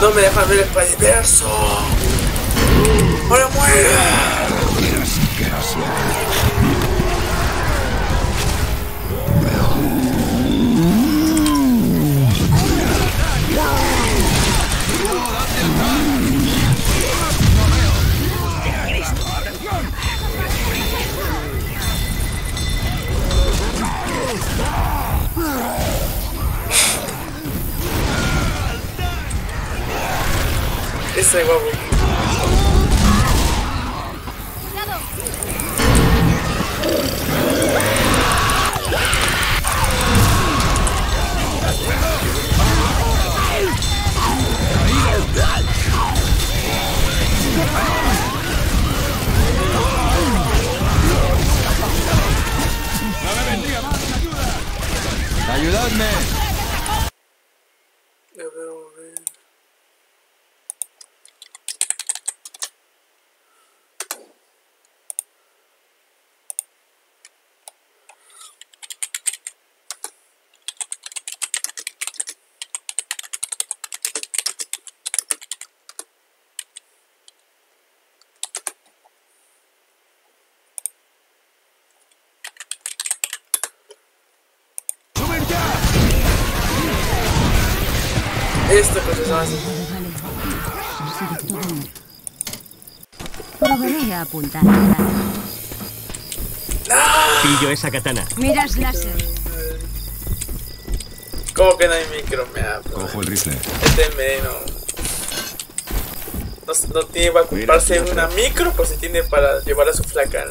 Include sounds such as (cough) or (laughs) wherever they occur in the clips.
No me dejan ver el Spider-Verse. ¡Ahora muere! Ese guapo. ¡Ayudadme! Ya veo, ven. ¡Subir ya! Esto pues es más. Probaré a apuntar. Pillo esa katana. Miras láser. ¿Cómo que no hay micro? Me ha- Cojo el rifle. Este menos. No, no tiene para comprarse una micro, pues se tiene para llevar a su flaca.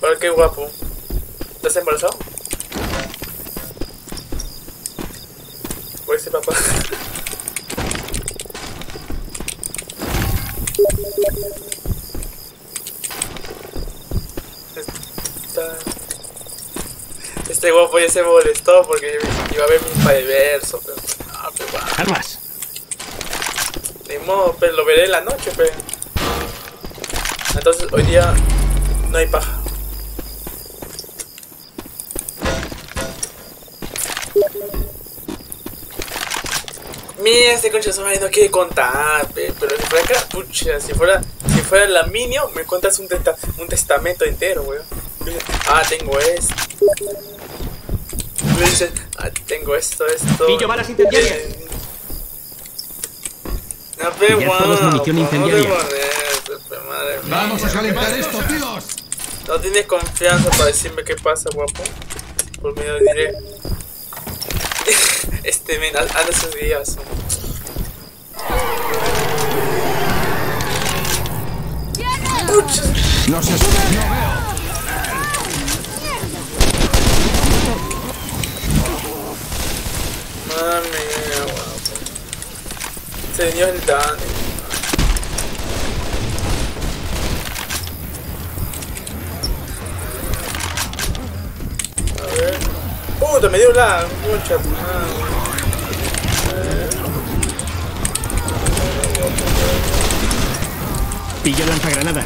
Pero qué guapo. ¿Estás embarazado? Pues ese papá. (laughs) Está- Este guapo ya se molestó porque iba a ver mi verso, pero. Ah, pero guau. Armas. Ni modo, pero lo veré en la noche, pero. Entonces hoy día no hay paja. Mira, este concha de no quiere contar, pe, pero si fuera acá, pucha, si fuera, si fuera la minio, me cuentas un, testa- un testamento entero, weón. Ah, tengo esto. Me dices, ah, tengo esto, esto. Pillo balas incendiarias. Eh, No, pe, Pillar guau, todos munición no incendiaria. te pones, pe, madre mía. ¡Vamos a calentar esto, tíos! No tienes confianza para decirme qué pasa, guapo. Por mí lo diré. este men, anda sus días. ¡No se sube! ¡No veo! Guapo. Señor el Dani. A ver. Puta, me dio la mucha Pillo lanzagranada.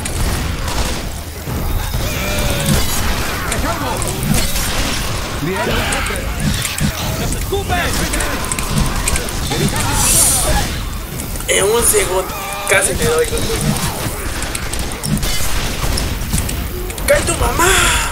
En un segundo, casi te doy ¡Cae tu mamá!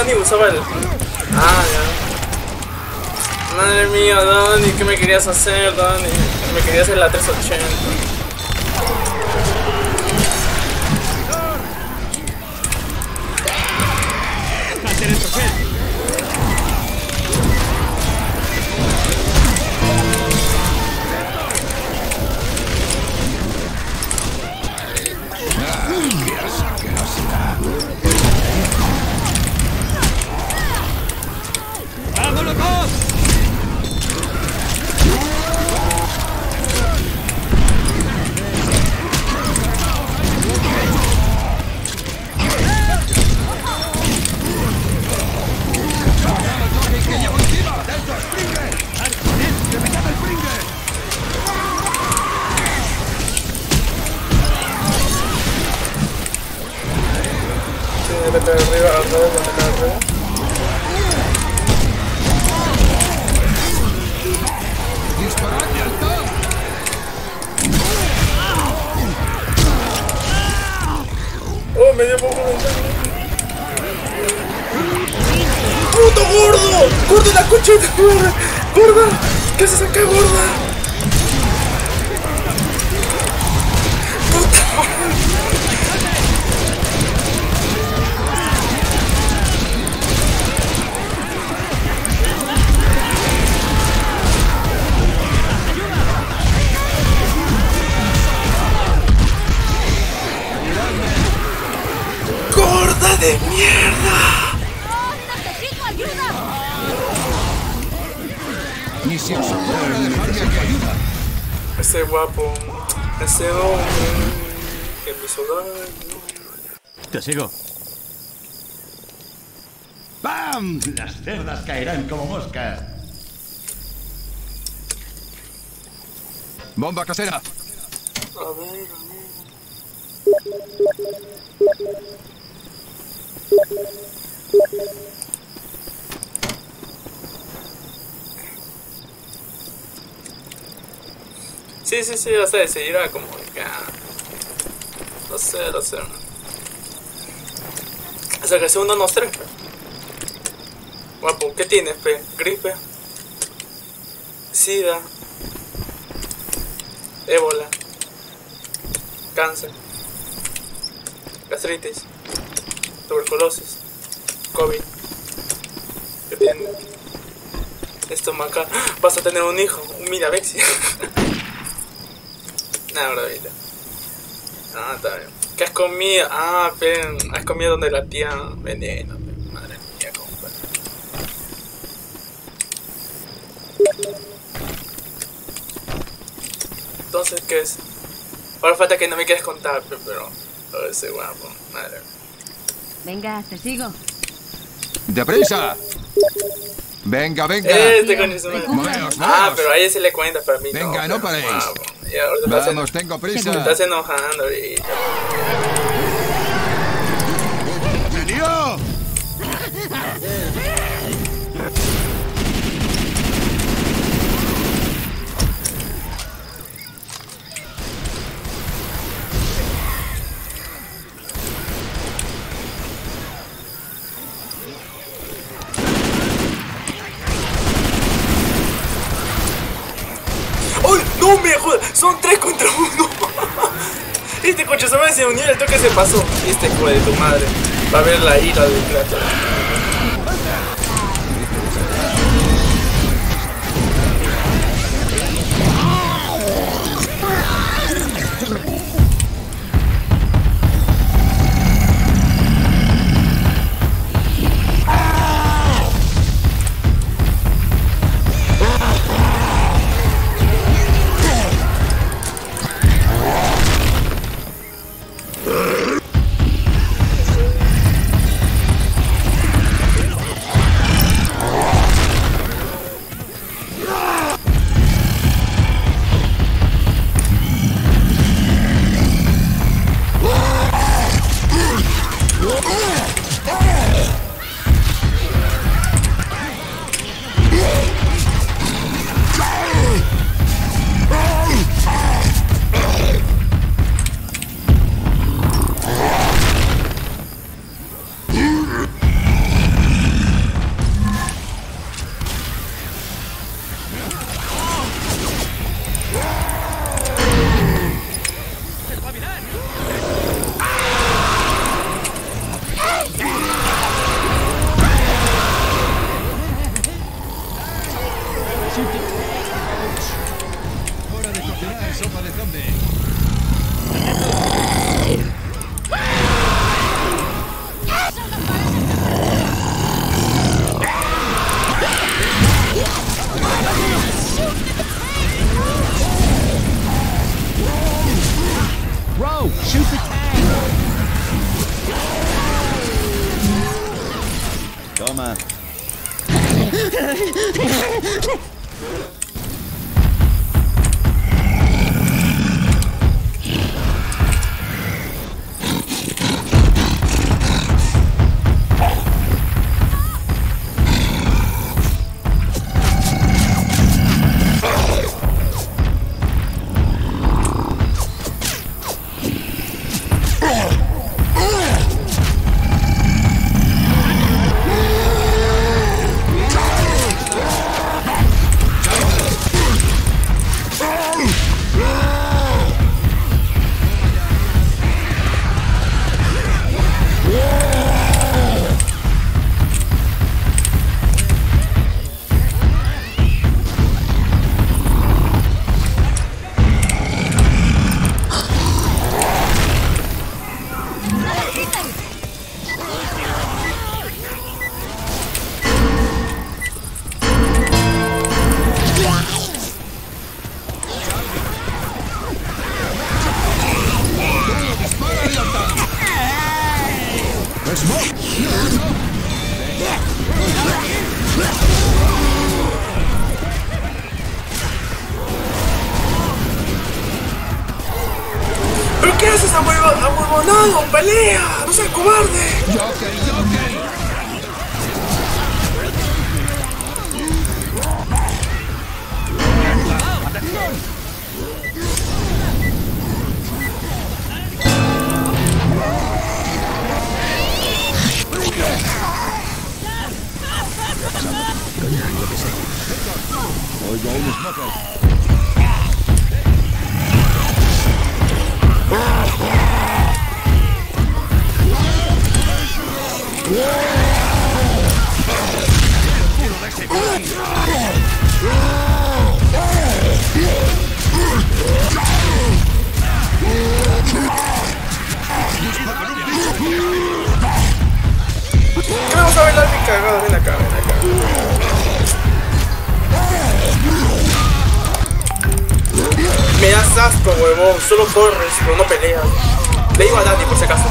Dani usaba el. Ah, ya. Madre mía, Dani, ¿qué me querías hacer, Dani? Me querías hacer la 380. Al. Oh, me dio poco de daño. ¡Puto gordo! ¡Gordo la cocheta! ¡Gorda! ¿Qué haces acá? ¡Gorda guapo, ese hombre que me hizo daño. Te sigo. ¡Bam! Las cerdas caerán como moscas. Bomba casera. A ver, a ver. Sí, sí, sí, o sea, seguirá como que... ah, No sé, no sé. O sea, que el segundo nos tres. Guapo, ¿qué tienes, pe? Gripe. Sida. Ébola. Cáncer. Gastritis. Tuberculosis. COVID. ¿Qué tienes? Estomacal. (gasps) Vas a tener un hijo. Un Mirabexia. (laughs) Nah, bravita. Ah, está bien. ¿Qué has comido? Ah, pen, has comido donde la tía veneno. Madre mía, compadre. Entonces, ¿qué es? Ahora falta que no me quieras contar, pe, pero... oh, ese guapo, madre mía. Venga, te sigo. ¡Deprisa! Venga, venga. Este con su Ah, pero a ella se le cuenta, para mí Venga, no pero paréis. guapo. Vamos, tengo te prisa. estás enojando ahorita. Se pasó. Este hijo de tu madre. Va a ver la ira del plato. ¿Pero qué haces, ahuevonado? ¡Pelea! ¡No seas cobarde! Joker, Joker. Oigo un smoker. ¿Qué vamos a bailar mi cagado? Ven acá, ven Me das asco, huevón. Solo corres, pero no peleas. Le digo a Dani, por si acaso.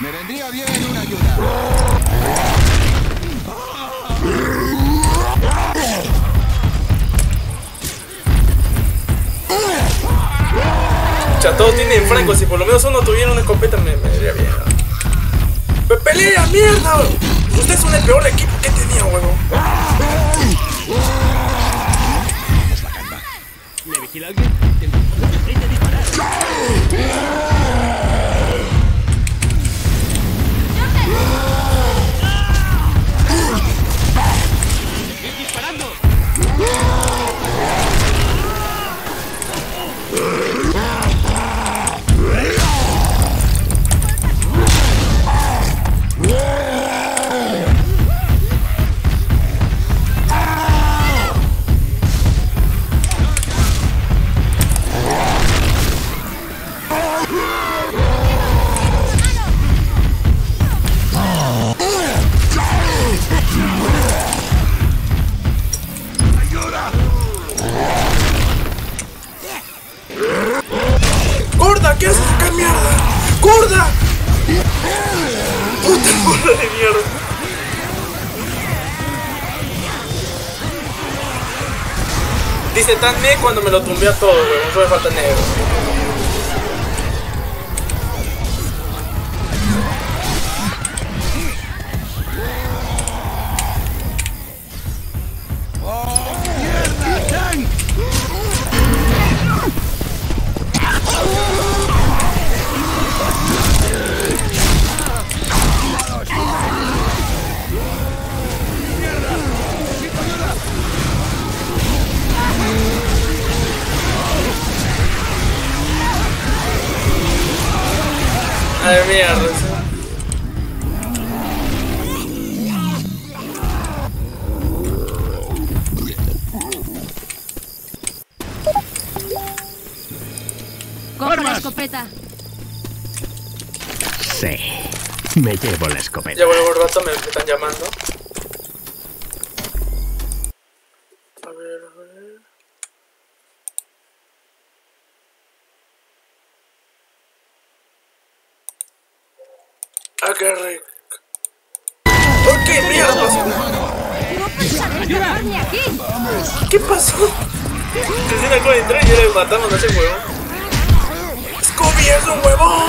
Me vendría bien una ayuda. Todos tienen francos. Si por lo menos uno tuviera una escopeta, me, me daría bien. ¡Pe- ¡Pelea, mierda! Usted es el peor equipo que tenía, huevón. ¿Me vigila cuando me lo tumbé a todo, weón. Solo me falta negro. ¿Qué pasó? Recién acabo de entrar y ya le matamos a ese huevo. ¡Scooby es un huevo!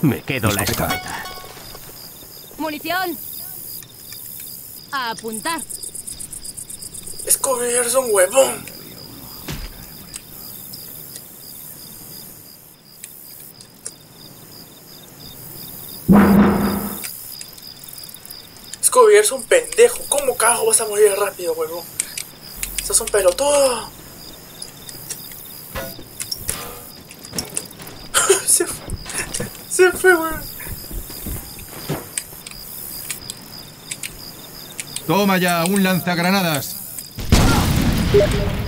Me quedo la escopeta. ¡Munición! A apuntar. Scooby es un huevo. Scooby es un pendejo. ¿Cómo carajo vas a morir rápido, huevo? Sos un pelotudo. (laughs) Se fue. Se fue, huevo. Toma ya, un lanzagranadas. Se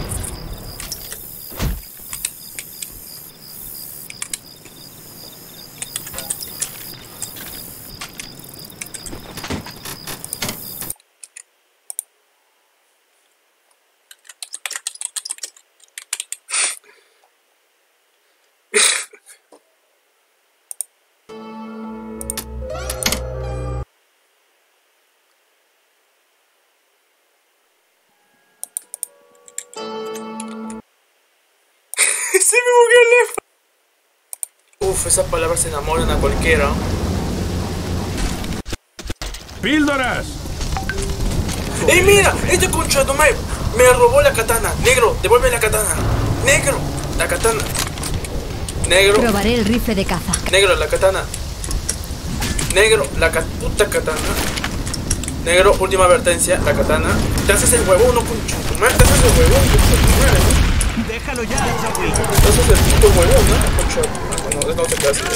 esas palabras se enamoran a cualquiera. ¡Píldoras! ¡Ey, mira! Este concha de tu madre me robó la katana. Negro, devuelve la katana. Negro, la katana. Negro, Probaré el rifle de caza. negro, la katana. Negro, la ca- puta katana. Negro, última advertencia, la katana. Te haces el huevón, no concha de tu madre. Te haces el huevón, concha de tu madre, ¿no? Déjalo ya. Te haces el puto huevón, ¿no? Concha No, no te quedas, no.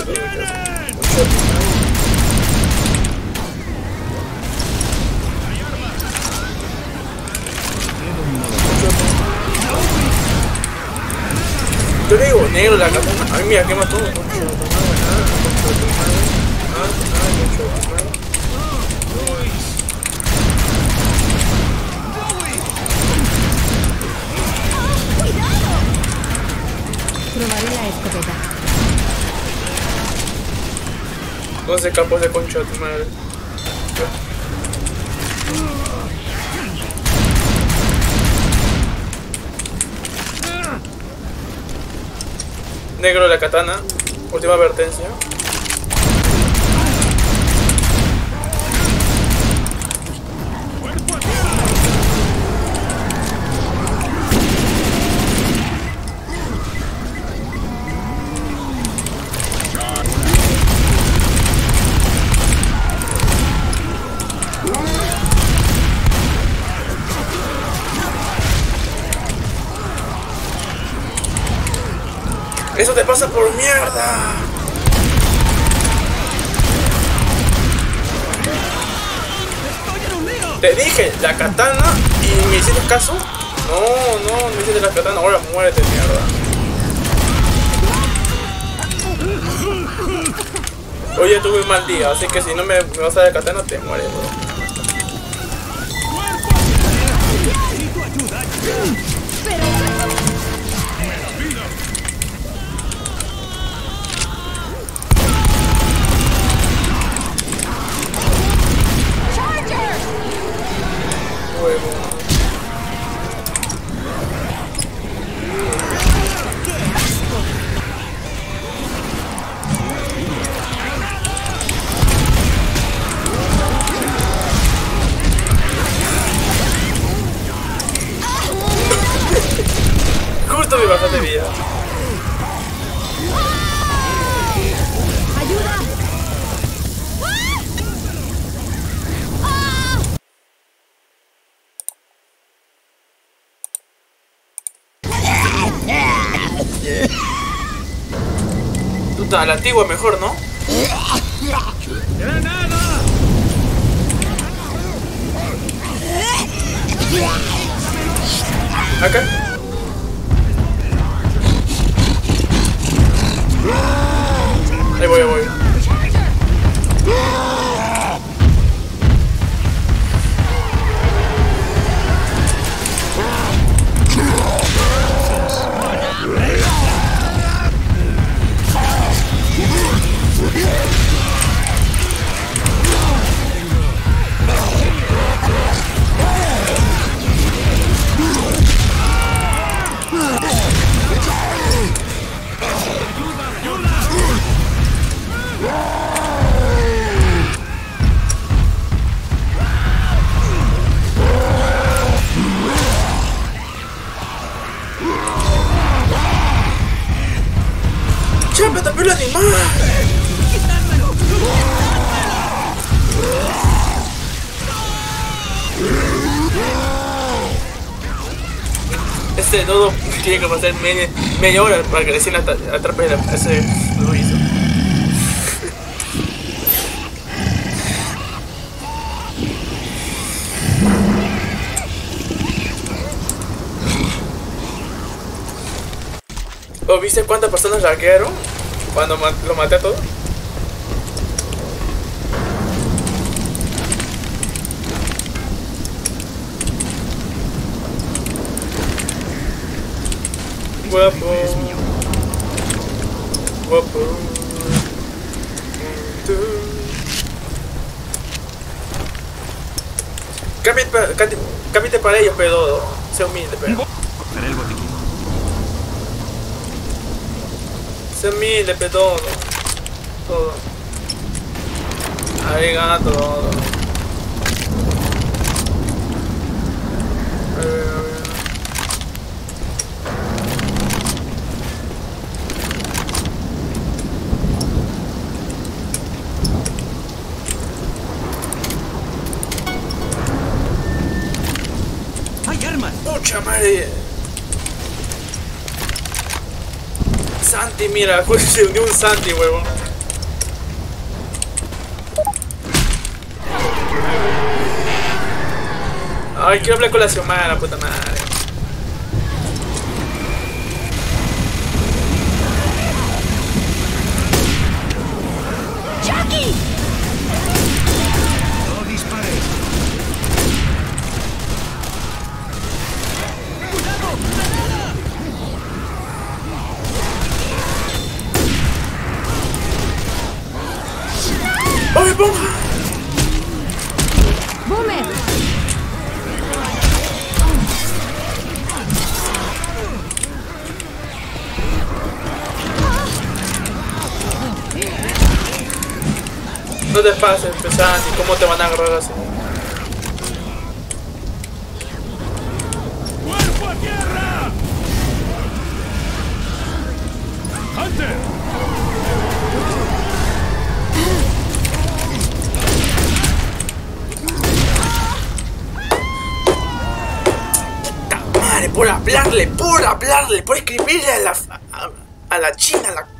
Yo le digo negro la katana. Ay, mira, quema todo. Madre. Probaré la escopeta. No se escapó ese concha de tu madre. Negro la katana. Última advertencia. Pasa por mierda. Te dije, la katana y me hiciste caso. No, no, me hiciste la katana, ahora muérete mierda. Oye, tuve un mal día, así que si no me, vas a dar katana, te mueres, bro. Antigua mejor, ¿no? Media, hora para que recién atra- atrape a ese Luis. ¿O viste cuántas personas laguearon cuando lo maté a todo? Guapo. Guapo. Cámbiate, pa- cámbiate- cámbiate para ellos, pero sé humilde, pero. Cogeré el botiquín. Sé humilde, pero todo. Ahí gana todo. Santi, mira, (laughs) se unió un Santi, huevón. Ay, quiero hablar con la Xiomara, puta madre. No te pases, pues, ¿cómo te van a agarrar así? ¡Cuerpo a tierra! ¡Hunter! Por hablarle, por hablarle, por escribirle a la, a, a la china, a la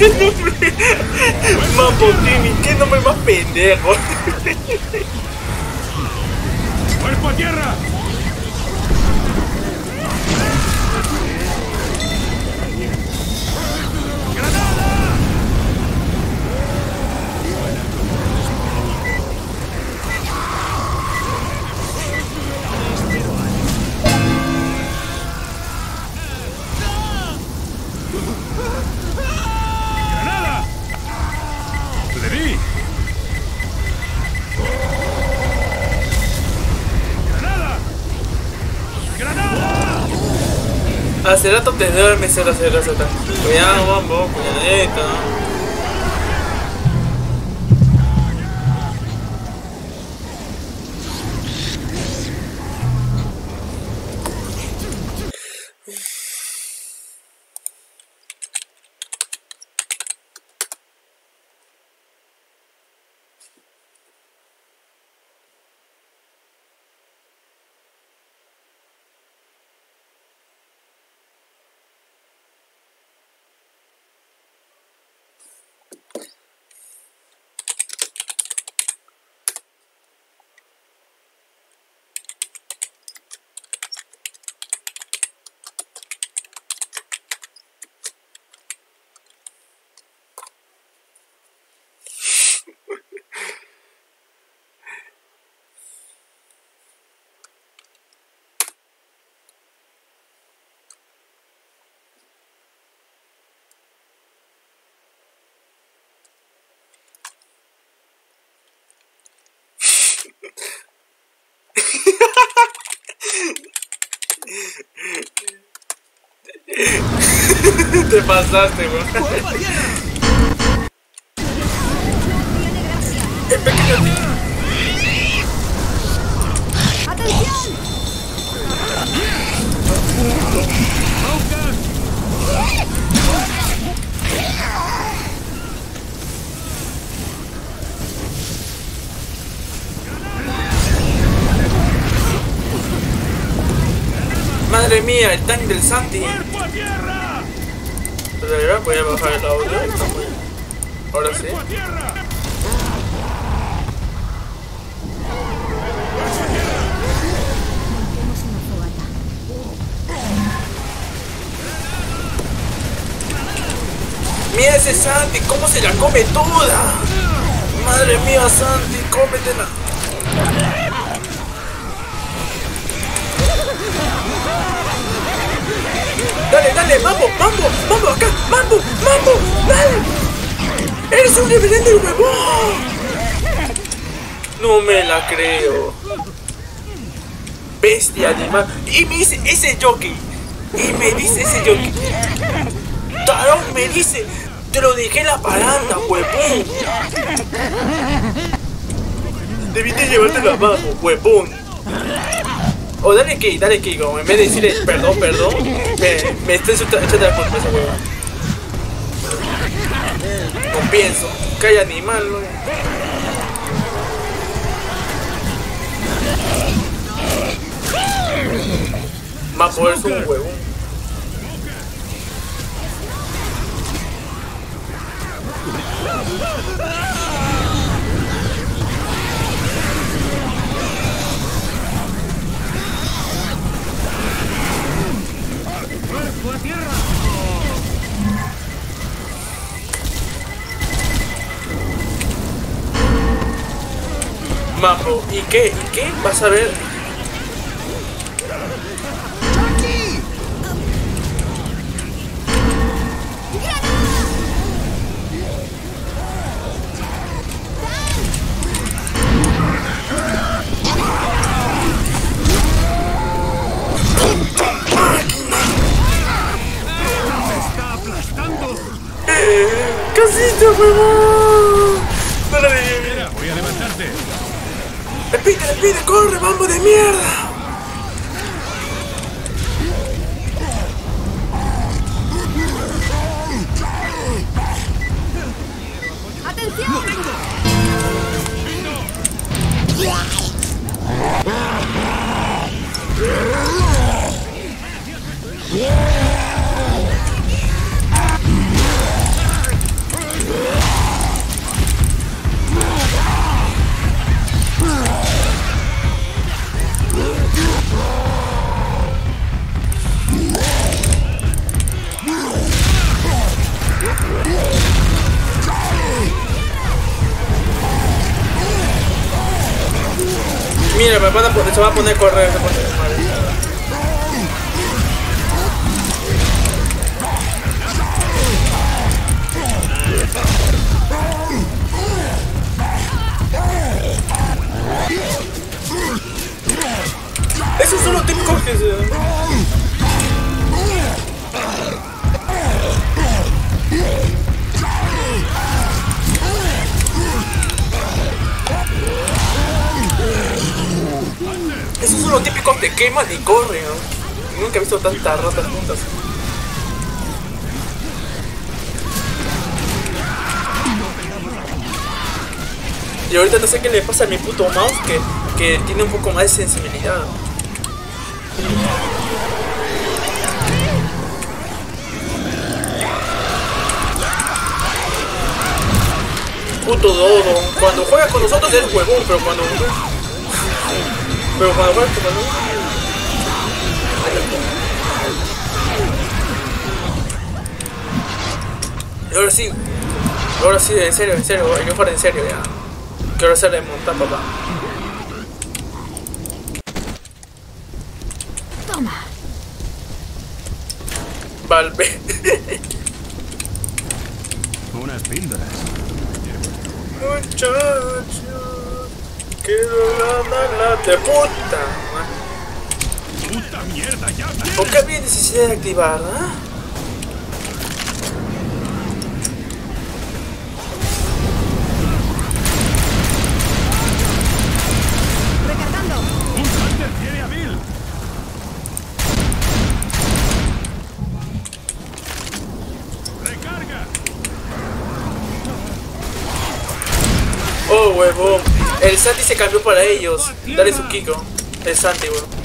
Ese nombre. Mapotini, qué nombre más pendejo. ¡Cuerpo a tierra! Hace rato te duermes, cero, cero, cero. Cuidado, bombo, cuidadito. (laughs) Te pasaste, weón. El pequeño tío. ¡Atención! Madre mía, el tank del Santi. ¡Cuerpo a tierra! Pero de verdad voy a bajar el audio. Ahora sí. Mira ese Santi, cómo se la come toda. Madre mía, Santi, cómetela. Dale, dale, mambo, mambo, mambo acá, mambo, mambo, dale. Eres un reverendo huevón. No me la creo. Bestia animal. Y me dice ese jockey. Y me dice ese jockey. Tarón me dice, te lo dejé en la paranda, huevón. Debiste llevártelo abajo, huevón. O dale que, dale que, como en vez de decirle perdón, perdón, me, me está echando la culpa ese huevón. No pienso, calla animal, ¿no? Mapo es un huevón. Mapo, ¿y qué? ¿Y qué? Vas a ver. ¡Corre, mambo de mierda! Se va a poner tantas ratas juntas. Y ahorita no sé qué le pasa a mi puto mouse que, que tiene un poco más de sensibilidad. Puto dodo. Cuando juega con nosotros es huevón, pero cuando. Pero cuando juega con nosotros. Ahora sí. Ahora sí, en serio, en serio, hay que jugar en serio ya. Quiero hacerle montar, papá. Toma. Valve. (laughs) Unas píldoras. Muchacho, quiero la de puta. madre. ¡Puta mierda, ya! ¿Por qué había necesidad de activar, ah? Santi se cambió para ellos. Dale su Kiko. El Santi, huevón.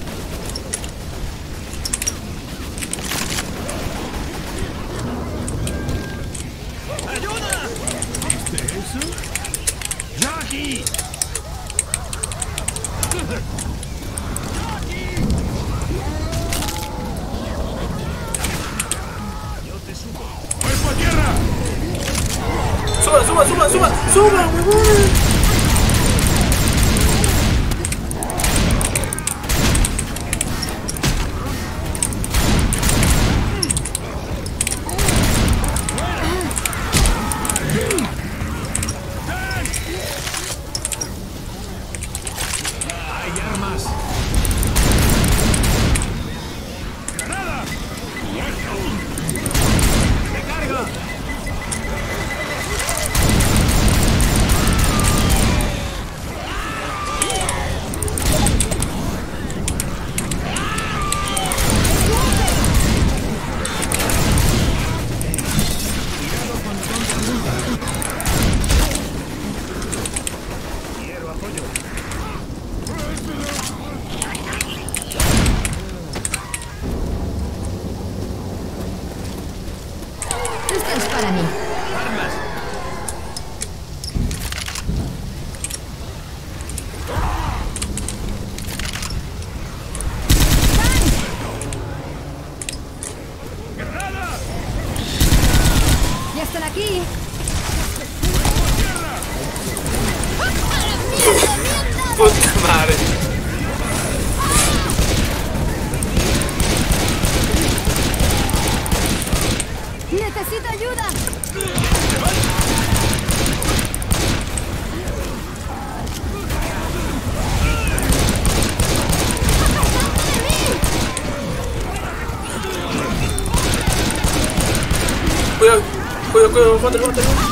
Cuidado, cuidado,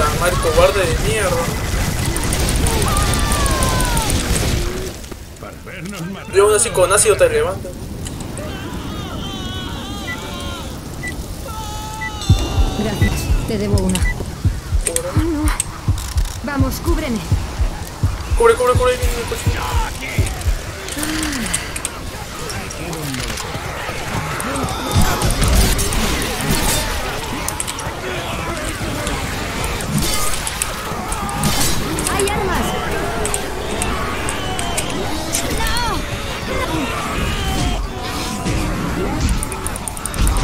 Puta madre, cobarde de mierda. Yo aún así con ácido te levanta. Gracias. Te debo una. Oh, no. Vamos, cúbreme. Cubre, cubre, cubre. viene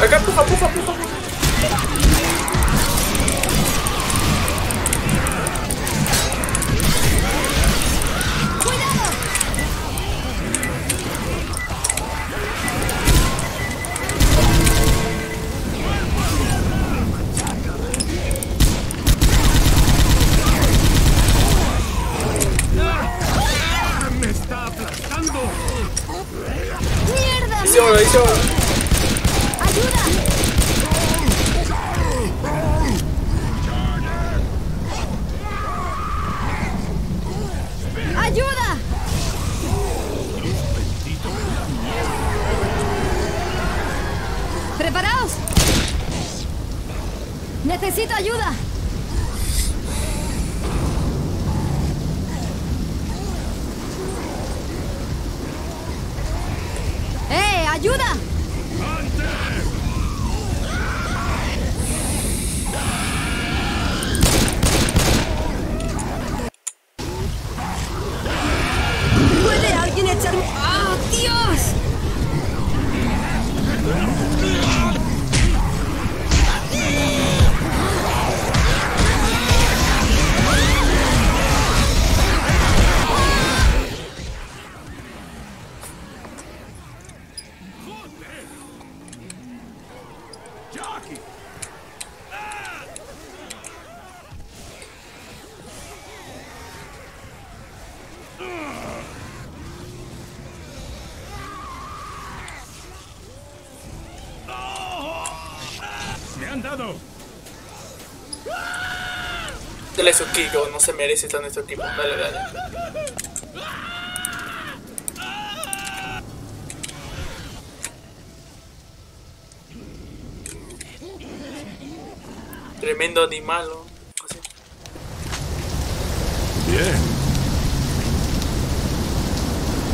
Kartu satu. ¡Me Dale su Kiko, no se merece estar en este equipo. Dale, dale. Tremendo animal, ¿no? Así. Bien.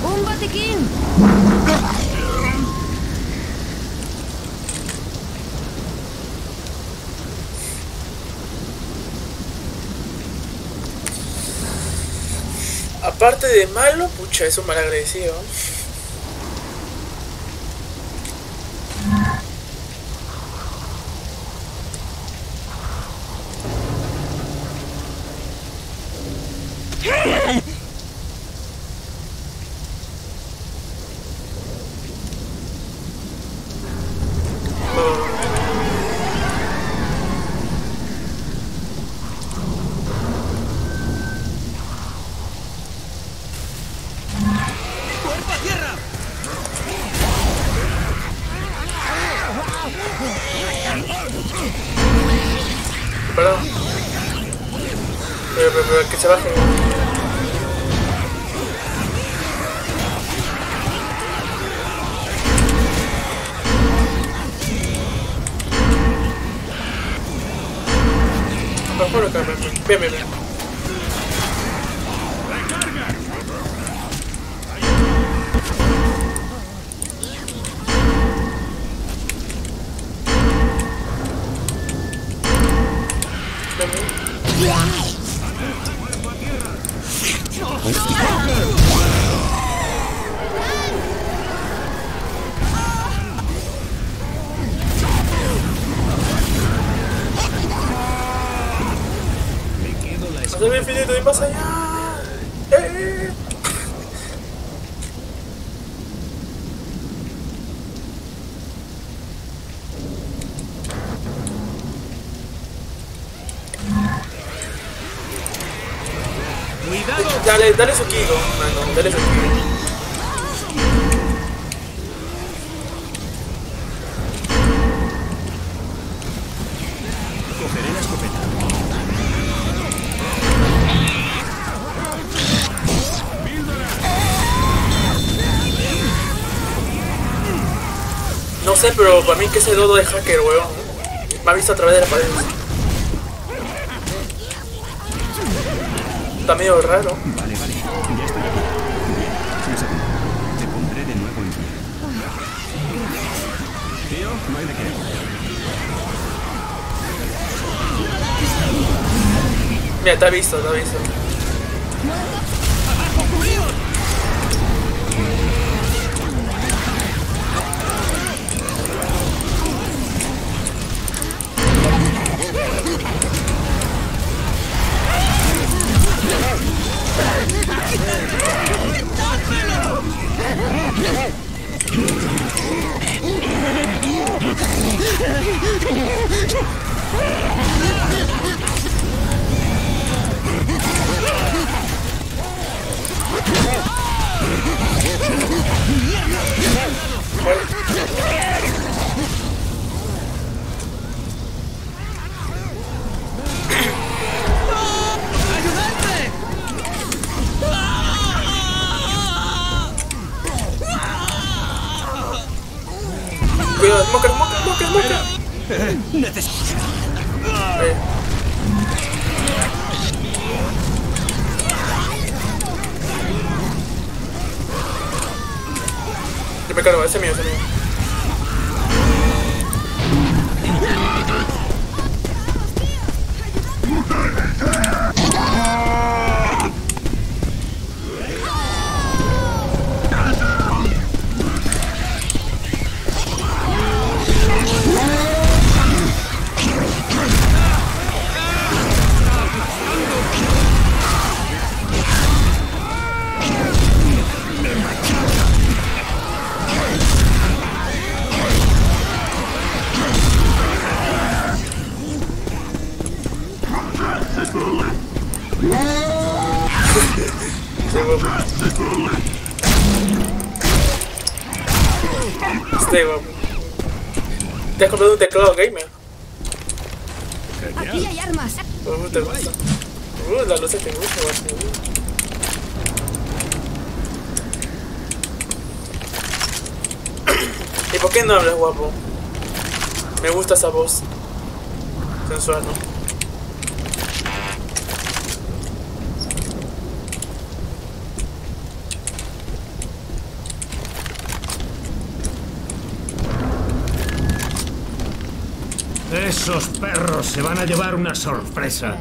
¡Un botiquín! Aparte de malo, pucha, es un mal 别别别别别别 pero para mí que ese dodo es hacker, weón. Me ha visto a través de la pared. Está medio raro. Vale, vale. Ya estoy aquí. Bien, sí, Te pondré de nuevo en pie. Tío, no hay de qué. Mira, te ha visto, te ha visto. de un teclado Esos perros se van a llevar una sorpresa.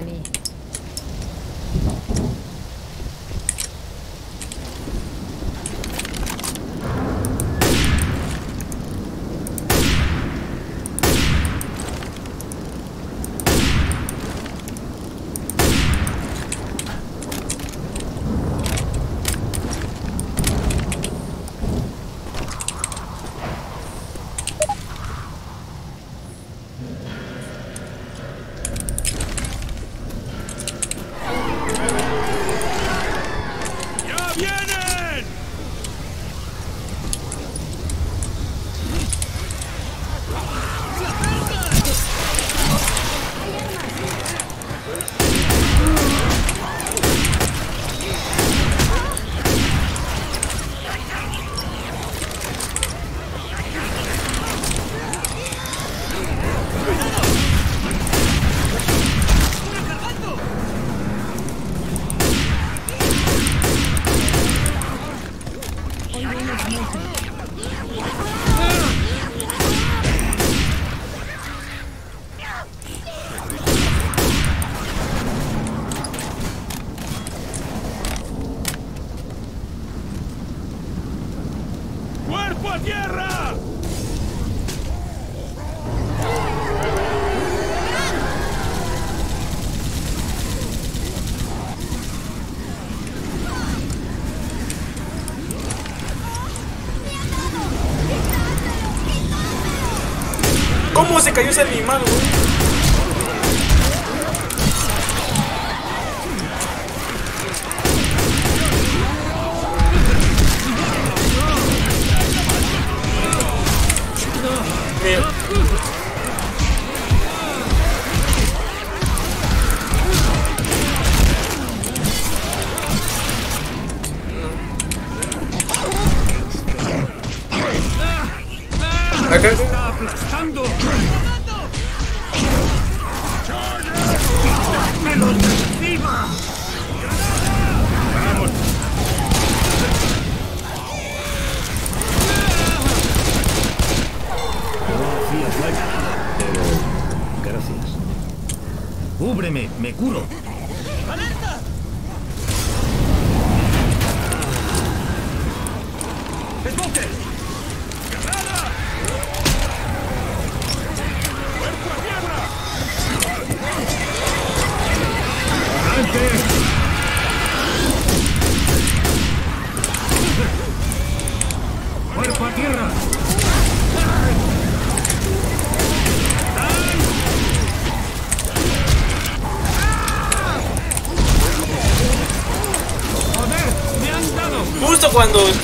se cayó ese animal, güey.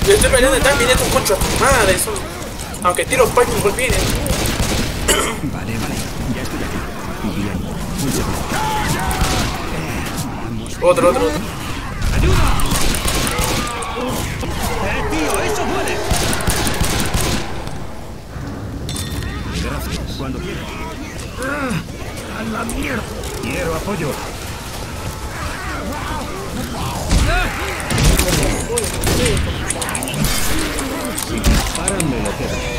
Cuando estoy peleando de tan viene tu concho a tu madre. Eso. Aunque tiro paño igual viene. (coughs) Vale, vale. Ya estoy aquí. Bien. Muchas gracias. Otro, otro, otro. ¡Ayuda! ¡Eh, tío! ¡Eso duele! Gracias. Cuando quieras. ¡Ah! ¡A la mierda! Quiero apoyo. here.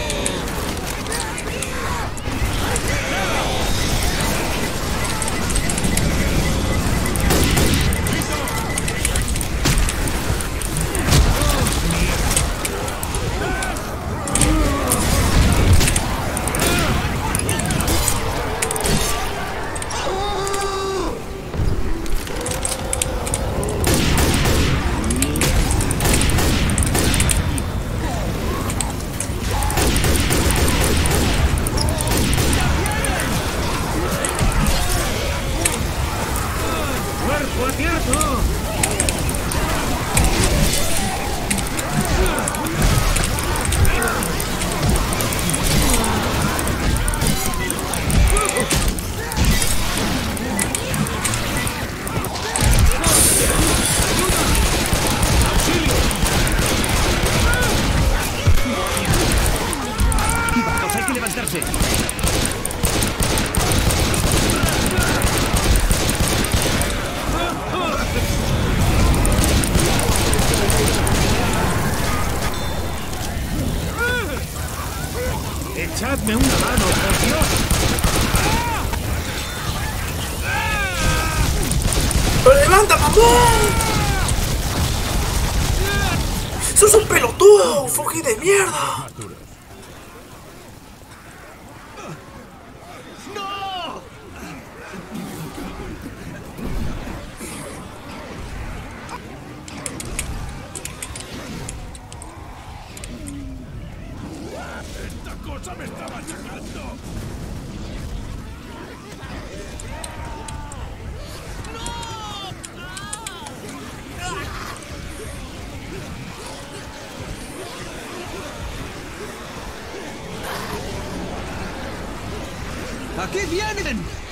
¡Aquí vienen!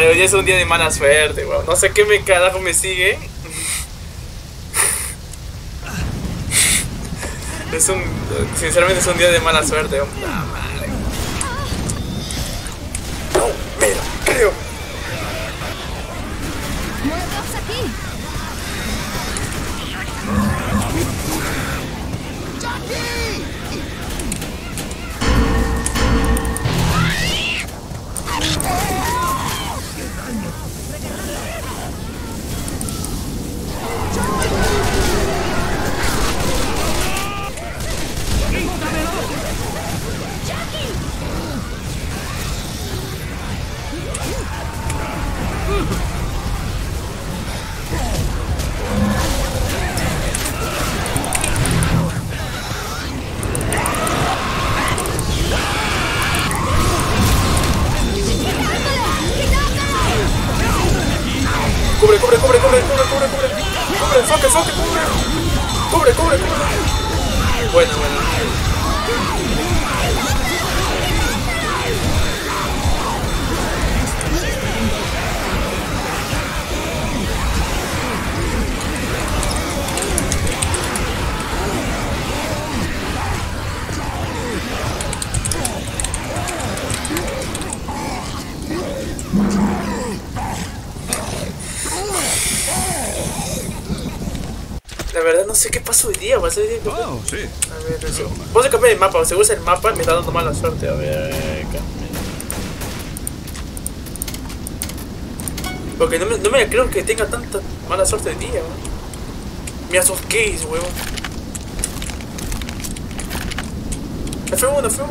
La mayoría es un día de mala suerte, weón. No sé qué me carajo me sigue. Es un. Sinceramente es un día de mala suerte, weón. Sé qué pasó hoy día, va a ser hoy día. Oh, sí. A ver, eso. Vos a cambiar el mapa, se usa el mapa, me está dando mala suerte. A ver, cambia. Porque no me, no me creo que tenga tanta mala suerte hoy día, weón. Mira esos keys, huevón. F1, F1.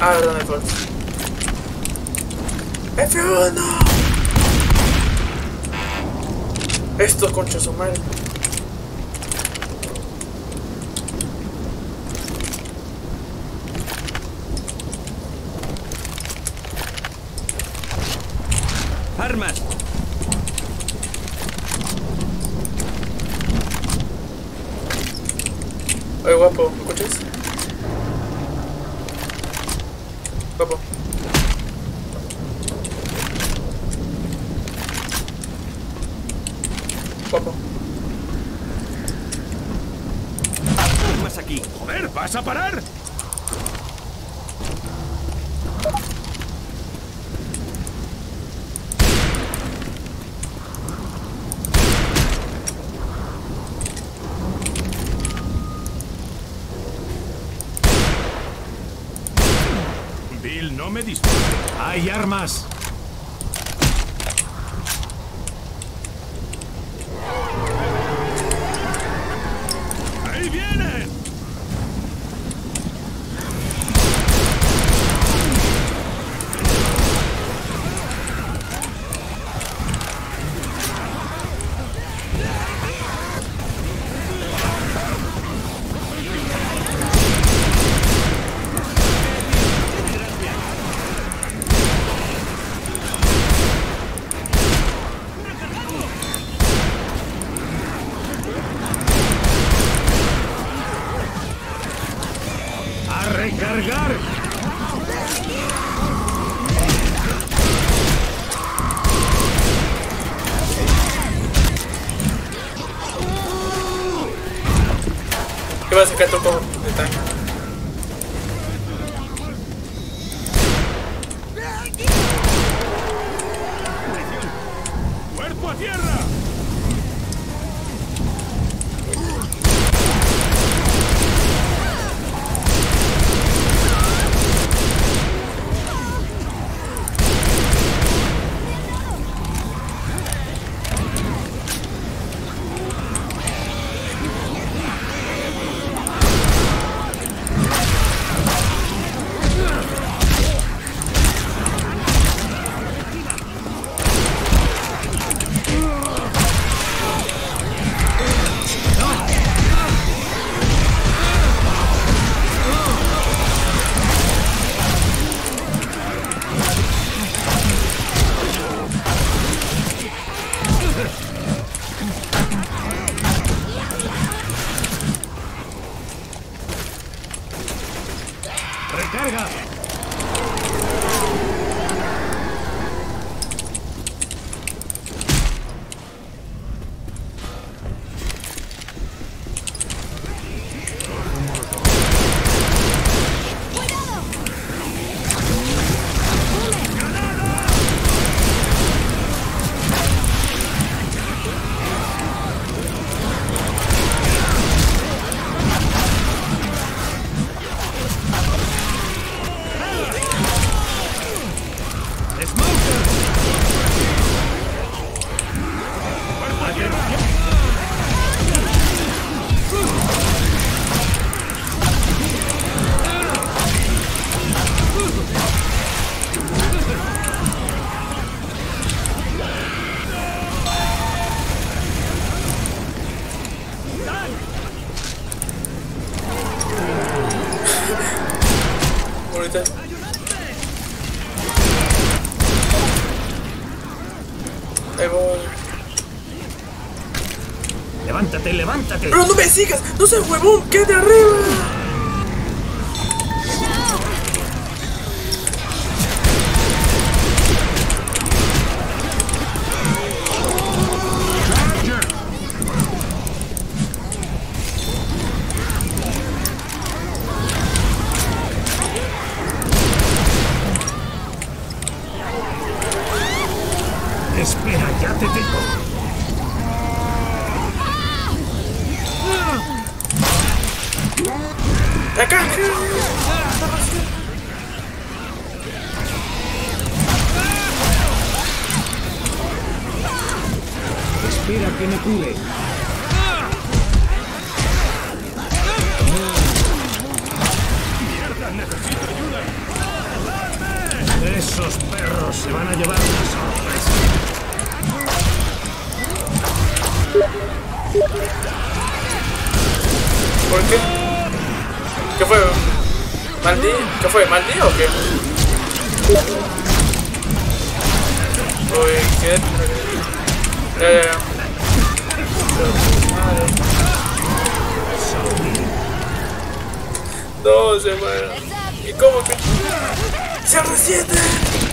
Ah, verdad, F1. F1. Estos conchas son mal. ¿Qué vas a sacar tú no seas huevón, quédate arriba. ¿Por qué? ¿Qué fue? ¿Maldi? ¿Qué fue? ¿Maldi o qué? Uy, ¿qué? Ya. No, se muere. ¿Y cómo que? ¡Se resiente!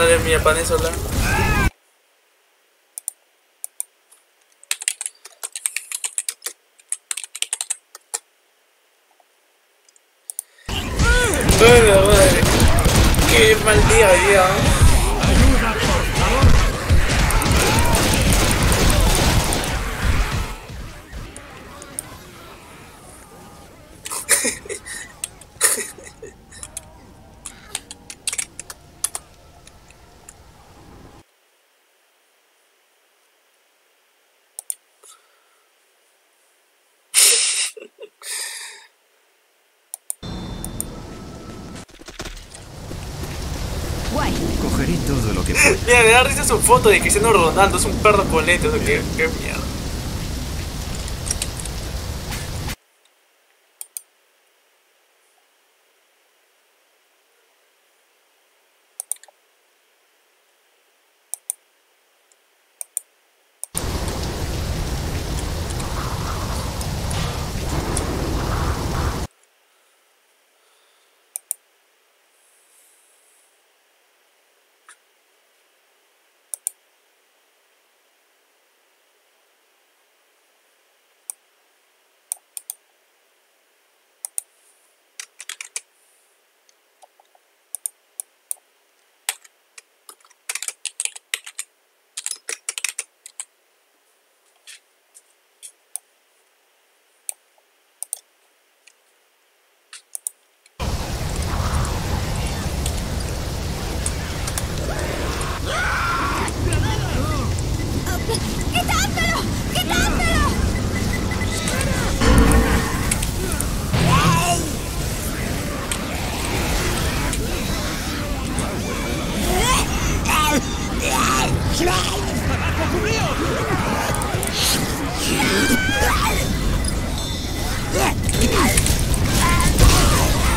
Madre mía, pan sola. Foto de Cristiano Ronaldo. Es un perro con lentes. ¿Qué, qué mierda. ¡Quitádmelo! ¡Quitádmelo!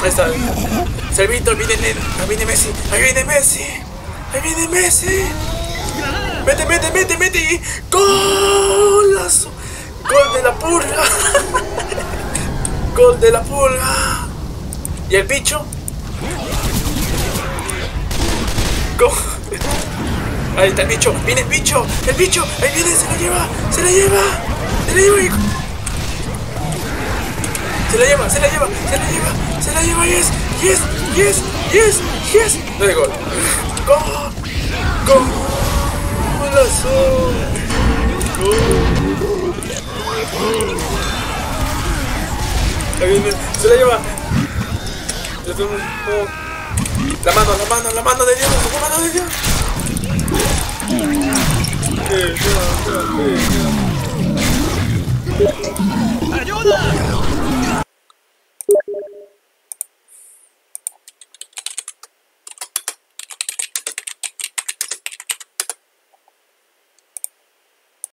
Ahí está. Servito, viene, ahí viene Messi. Ahí viene Messi. Ahí viene Messi. Mete, mete, mete, mete. Golazo. Gol de la pulga. Gol de la pulga. ¿Y el bicho? Ahí está el bicho. Viene el bicho. El bicho. Ahí viene. Se la lleva. Se la lleva. Se la lleva. Se la lleva, se la lleva, se la lleva, se la lleva, yes, yes, yes, yes, yes. No de gol. Gol. Gol. Golazo. viene, se la lleva. La mano, la mano, la mano de Dios, la mano de Dios. ¡Ayuda!